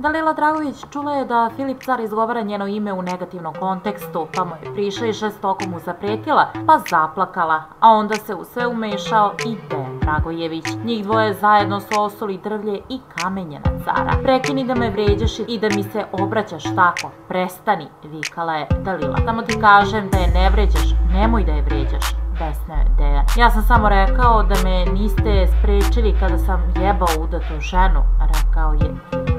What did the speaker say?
Dalila Dragović čula je da Filip Car izgovara njeno ime u negativnom kontekstu, pa mu je prišla i žestoko mu zapretila, pa zaplakala, a onda se u sve umešao i Dejan Dragojević. Njih dvoje zajedno su osuli drvlje i kamenje na cara. Prekini da me vređaš i da mi se obraćaš tako, prestani, vikala je Dalila. Samo ti kažem da je ne vređaš, nemoj da je vređaš, besna je Dejan. Ja sam samo rekao da me niste sprečili kada sam jebao udatu ženu, rekao je